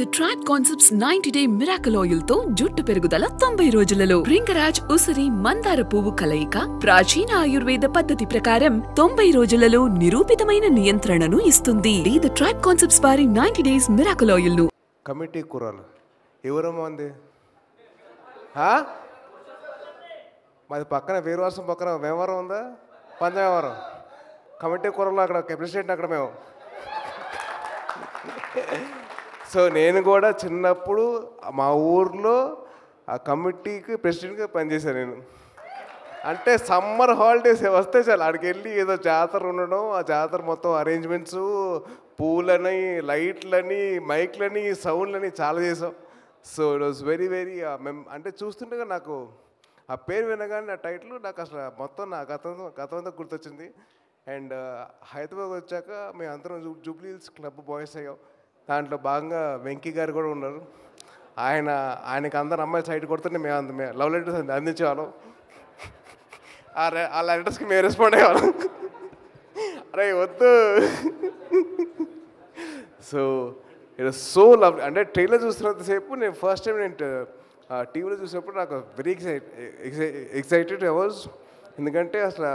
The track concepts ninety day miracle ఆయిల్తో జుట్టు పెరుగుదల తొంభై రోజులలో. రింగరాజ్ ఉసిరి మందార పువ్వు కలయిక ప్రాచీన ఆయుర్వేద పద్ధతి ప్రకారం తొంభై రోజులలో నిరూపితమైన నియంత్రణను ఇస్తుంది. ది ట్రాక్ కాన్సెప్ట్స్ వారి నైన్టీ డేస్ మిరాకల్ ఆయిల్ను కమిటీ కూరలు. ఎవరమ్మా ఉంది? మాది పక్కన వీరవాసం పక్కన వ్యవహారం ఉందా? పంచవ్యవహారం కమిటీ కూరలో అక్కడ ప్రెసిడెంట్ అక్కడ మేము. సో నేను కూడా చిన్నప్పుడు మా ఊర్లో ఆ కమిటీకి ప్రెసిడెంట్గా పనిచేశాను నేను. అంటే సమ్మర్ హాలిడేస్ వస్తే చాలు. అక్కడికి వెళ్ళి ఏదో జాతర ఉండడం ఆ జాతర మొత్తం అరేంజ్మెంట్స్ పూలని లైట్లని మైక్లని సౌండ్లని చాలా చేసాం. So it was very very మెమ్ అంటే చూస్తుండగా నాకు ఆ పేరు వినగానే ఆ టైటిల్ నాకు అసలు మొత్తం నా గతంతో గతంతో గుర్తొచ్చింది. అండ్ హైదరాబాద్ వచ్చాక మేము అందరం జూబ్లీ హిల్స్ క్లబ్ బాయ్స్ అయ్యాం. దాంట్లో భాగంగా వెంకీ గారు కూడా ఉన్నారు. ఆయన ఆయనకి అందరు అమ్మాయిలు సైడ్ కొడుతుంటే మేము అంత మేము లవ్ లెటర్స్ అందించేవాళ్ళం. ఆ ఆ లెటర్స్కి మేము రెస్పాండ్ అయ్యేవాళ్ళం. అరే వద్దు. సో ఇట్ సో లవ్ అంటే ట్రైలర్ చూస్తున్నంతసేపు నేను ఫస్ట్ టైం నేను టీవీలో చూసినప్పుడు నాకు వెరీ ఎక్సైట్ ఎక్సైటెడ్ అవర్స్ ఎందుకంటే అసలు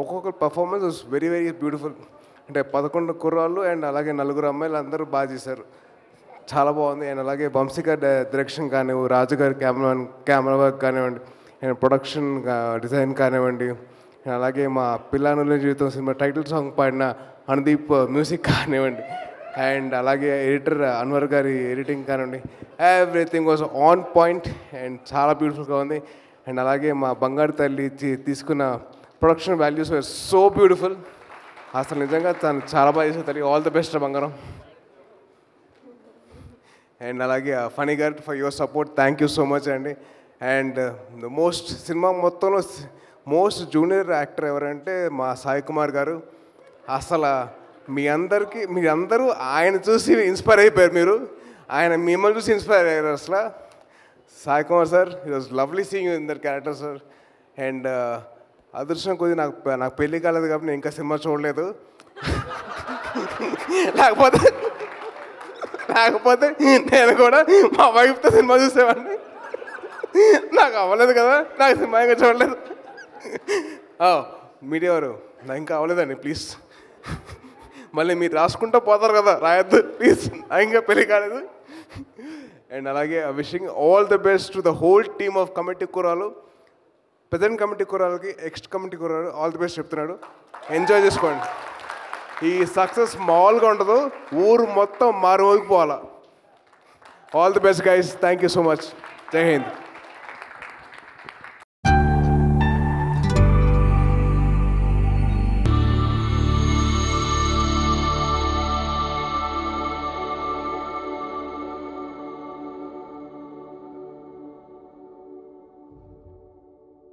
ఒక్కొక్క performance was very very beautiful అంటే పదకొండు కుర్రాళ్ళు అండ్ అలాగే నలుగురు అమ్మాయిలు అందరూ బాగా చేశారు. చాలా బాగుంది. అండ్ అలాగే వంశీగా డైరెక్షన్ కానివ్వు రాజు గారి కెమెరా కెమెరా వర్క్ కానివ్వండి అండ్ ప్రొడక్షన్ డిజైన్ కానివ్వండి అలాగే మా పిల్లానుల జీవితం సినిమా టైటిల్ సాంగ్ పాడిన అనుదీప్ మ్యూజిక్ కానివ్వండి అండ్ అలాగే ఎడిటర్ అన్వర్ గారి ఎడిటింగ్ కానివ్వండి everything was on point and చాలా బ్యూటిఫుల్గా ఉంది. అండ్ అలాగే మా బంగారు తల్లి తీసుకున్న ప్రొడక్షన్ వాల్యూస్ సో బ్యూటిఫుల్ అసలు నిజంగా తను చాలా బాగా చేసే తల్లి. ఆల్ ద బెస్ట్ బంగారం. అండ్ అలాగే ఫనీ గారు for your support thank you so much అండి అండ్ ద మోస్ట్ సినిమా మొత్తంలో మోస్ట్ జూనియర్ యాక్టర్ ఎవరంటే మా సాయి కుమార్ గారు. అసలు uh, మీ అందరికీ మీ అందరూ ఆయన చూసి ఇన్స్పైర్ అయిపోయారు మీరు. ఆయన మిమ్మల్ని చూసి ఇన్స్పైర్ అయ్యారు అసలు. Sai Kumar sir it was lovely seeing in their character sir and అదృష్టం కొద్ది నాకు నాకు పెళ్ళి కాలేదు కాబట్టి నేను ఇంకా సినిమా చూడలేదు. లేకపోతే లేకపోతే నేను కూడా మా వైఫ్తో సినిమా చూసేవాడిని. నాకు అవ్వలేదు కదా నాకు సినిమా ఇంకా చూడలేదు. మీడియా వారు నాకు ఇంకా అవ్వలేదండి ప్లీజ్. మళ్ళీ మీరు రాసుకుంటూ పోతారు కదా రాయొద్దు ప్లీజ్. నాకు ఇంకా పెళ్ళి కాలేదు. అండ్ అలాగే wishing all the best to the whole team of committee కూరాలు present committee కూరాలకి ఎక్స్ట్ కమిటీ కుర్రాడు ఆల్ ది బెస్ట్ చెప్తున్నాడు. ఎంజాయ్ చేసుకోండి. ఈ సక్సెస్ మామూలుగా ఉండదు ఊరు మొత్తం మారుమోగిపోవాలా all the best guys thank you so much Jai Hind.